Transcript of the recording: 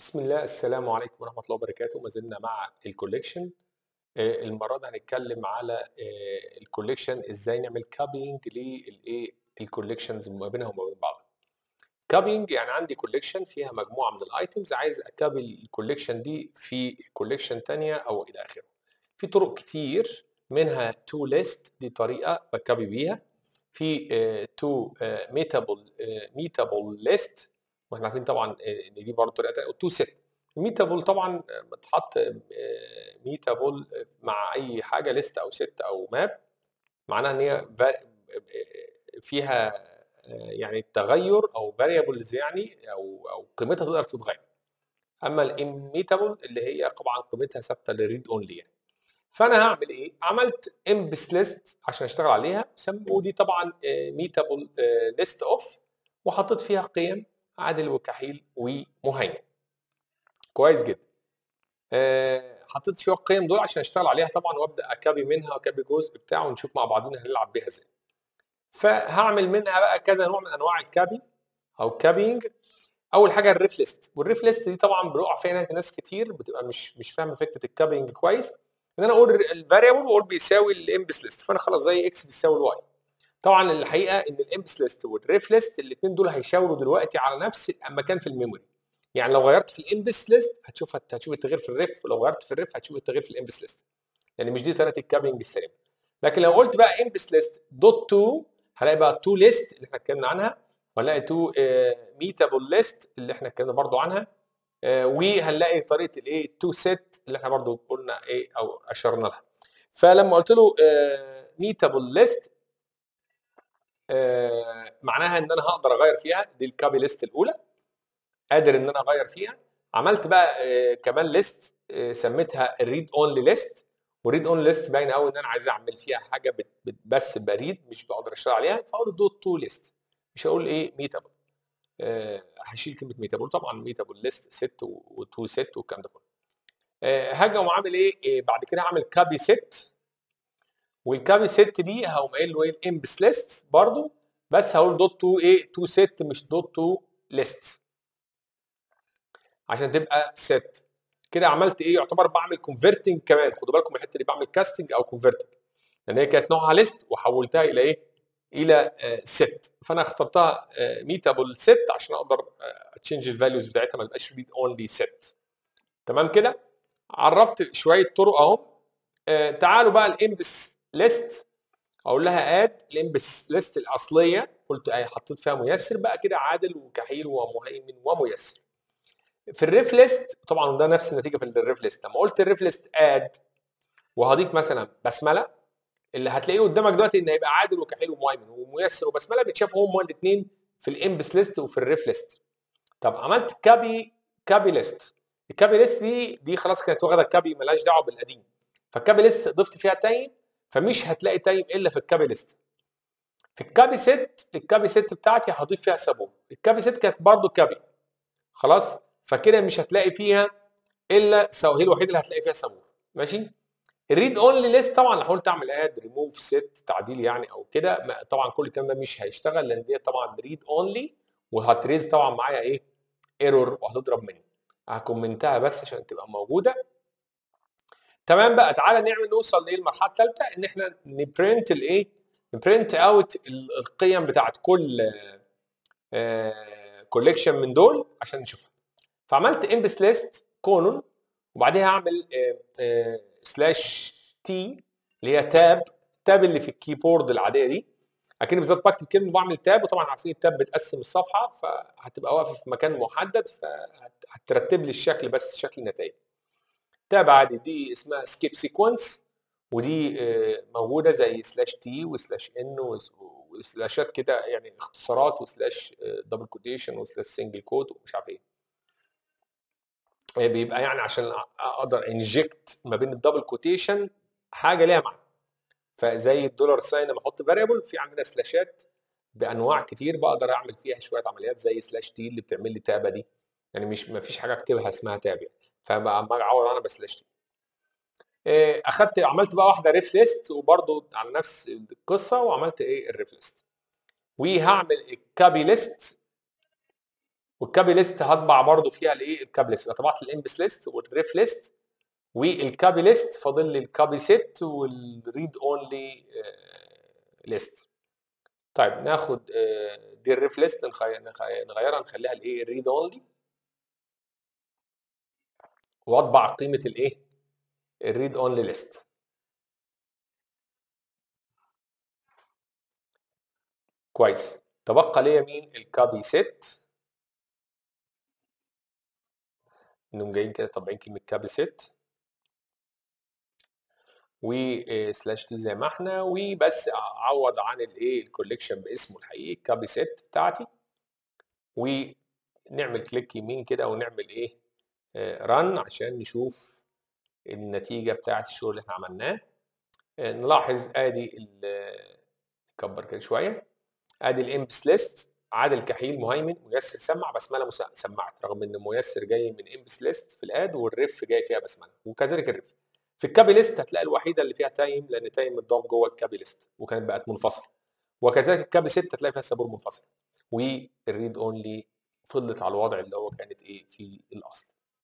بسم الله السلام عليكم ورحمة الله وبركاته. ما زلنا مع ال collection آه، المرة دي هنتكلم على ال collection إزاي نعمل copying للايه ال collections ما بينها وما بين بعض. copying يعني عندي collection فيها مجموعة من ال items عايز أكابي ال collection دي في collection تانية أو إلى آخره. في طرق كتير منها to list دي طريقة بكابي بيها. في to mutable mutable list وإحنا عارفين طبعا إن دي برضه طريقة to set. mutable طبعا بتحط mutable مع أي حاجة list أو set أو map معناها إن هي فيها يعني التغير أو variables يعني أو أو قيمتها تقدر تتغير. أما ال immutable اللي هي طبعا قيمتها ثابتة لل read only يعني. فأنا هعمل إيه؟ عملت emps list عشان أشتغل عليها ودي طبعا mutable list of وحطيت فيها قيم عادل وكحيل ومهيمن. كويس جدا. أه حطيت شوية القيم دول عشان أشتغل عليها طبعا وأبدأ أكابي منها وأكابي جزء بتاعه ونشوف مع بعضنا هنلعب بيها إزاي. فهعمل منها بقى كذا نوع من أنواع ال copy أو copying. أول حاجة ال ref list. وال ref list دي طبعا بيقع فيها ناس كتير بتبقى مش مش فاهمة فكرة ال copying كويس. إن أنا أقول ال variable وأقول بيساوي ال emps list فأنا خلاص زي x بيساوي ال y طبعا الحقيقة إن ال emps list وال ref list الاثنين دول هيشاوروا دلوقتي على نفس المكان في ال memory يعني لو غيرت في ال emps list هتشوف هتشوف التغيير في ال ref ولو غيرت في ال ref هتشوف التغيير في ال emps list يعني مش دي طريقة ال copying السليمة. لكن لو قلت بقى emps list dot to هلاقي بقى to list اللي إحنا اتكلمنا عنها وهنلاقي to mutable list اللي إحنا اتكلمنا برضو عنها آه وهنلاقي طريقة الايه to set اللي إحنا برضو قلنا إيه أو أشرنا لها. فلما قلت له mutable list آه معناها إن أنا هقدر أغير فيها دي ال copy list الأولى. قادر إن أنا أغير فيها. عملت بقى آه كمان list آه سميتها ال read only list وال read only list باين قوي إن أنا عايز أعمل فيها حاجة بس ب read مش بقدر أشتغل عليها. فأقول dot to list مش هقول إيه mutable هشيل كلمة mutable طبعا mutable list set و to set والكلام ده كله. هاجي أقوم إيه؟ بعد كده هعمل copy set وال copy set دي هقوم قايل له إيه؟ ال emps list برضو بس هقول dot to إيه to set مش dot to list عشان تبقى set كده عملت إيه؟ يعتبر بعمل converting كمان. خدوا بالكم الحتة دي بعمل casting أو converting لأن هي كانت نوعها list وحولتها إلى إيه؟ إلى set فأنا اخترتها mutable set عشان أقدر ا change ال values بتاعتها ما تبقاش read only set تمام كده؟ عرفت شوية طرق أهو. تعالوا بقى ال emps list أقول لها add ال emps list الأصلية. قلت أي حطيت فيها ميسر بقى كده عادل وكحيل ومهيمن وميسر. في ال ref list طبعا ده نفس النتيجة في ال ref list لما قلت ال ref list add وهضيف مثلا بسملة اللي هتلاقيه قدامك دلوقتي إن هيبقى عادل وكحيل ومهيمن وميسر وبسملة بيتشافوا هما الاثنين في ال emps list وفي ال ref list طب عملت copy copy list ال copy list دي دي خلاص كانت واخدة copy ملهاش دعوة بالقديم. فال copy list ضفت فيها تايم فمش هتلاقي تايم إلا في ال copy list في ال copy set ال copy set بتاعتي هضيف فيها سابور ال copy set كانت برضو copy. خلاص؟ فكده مش هتلاقي فيها إلا هي الوحيدة اللي هتلاقي فيها سابور ماشي؟ ال read only list طبعا حاولت أعمل اد ريموف ست تعديل يعني أو كده طبعا كل الكلام ده مش هيشتغل لأن دي طبعا read only وهت raise طبعا معايا إيه؟ error وهتضرب مني. ه comment ها بس عشان تبقى موجودة. تمام بقى تعالى نعمل نوصل للمرحلة الثالثه إن إحنا ن print الايه ن print out القيم بتاعت كل collection من دول عشان نشوفها. فعملت emps list colon وبعديها أعمل slash t اللي هي tab tab اللي في ال keyboard العادية دي. اكني بالظبط بكتب كلمة وبعمل tab وطبعا عارفين ال tab بتقسم الصفحة فهتبقى واقفة في مكان محدد فهترتب لي الشكل بس شكل النتائج. tab عادي دي اسمها escape sequence ودي موجودة زي slash t و slash n و slash ات كده يعني اختصارات و slash double quotation و slash single quote ومش عارف إيه. بيبقى يعني عشان أقدر inject ما بين ال double quotation حاجة ليها معنى. فزي ال dollar sign لما أحط variable في عندنا slash ات بأنواع كتير بقدر أعمل فيها شوية عمليات زي slash t اللي بتعمل لي tab ه دي. يعني مش ما فيش حاجة أكتبها اسمها tab يعني فبقى اعوض أنا ب slash t أخدت عملت بقى واحدة ref list وبرده على نفس القصة وعملت إيه؟ ال ref list. وهعمل ال copy list وال copy list هطبع برضو فيها الإيه؟ ال copy list طبعت ال emps list وال ref list وال copy list فاضل لي ال copy set وال read only list طيب ناخد دي ال ref list نغيرها نخليها الإيه؟ ال read only واطبع قيمة الإيه؟ ال read only list كويس. تبقى ليا مين؟ ال copy set إنهم جايين كده طابعين كلمة copy set و slash t زي ما إحنا. وبس أعوض عن الإيه؟ ال collection باسمه الحقيقي ال copy set بتاعتي. ونعمل click يمين كده ونعمل إيه؟ run عشان نشوف النتيجة بتاعت الشغل اللي إحنا عملناه. نلاحظ آدي نكبر كده شوية. آدي ال emps list عادل كحيل مهيمن ميسر سمع بسملة سمعت رغم إن ميسر جاي من emps list في ال add وال ref جاي فيها بسملة وكذلك ال ref في ال copy list هتلاقي الوحيدة اللي فيها تايم لأن تايم متضاف جوه ال copy list وكانت بقت منفصلة. وكذلك ال copy set هتلاقي فيها سابور منفصل. وال read only فضلت على الوضع اللي هو كانت إيه في الأصل.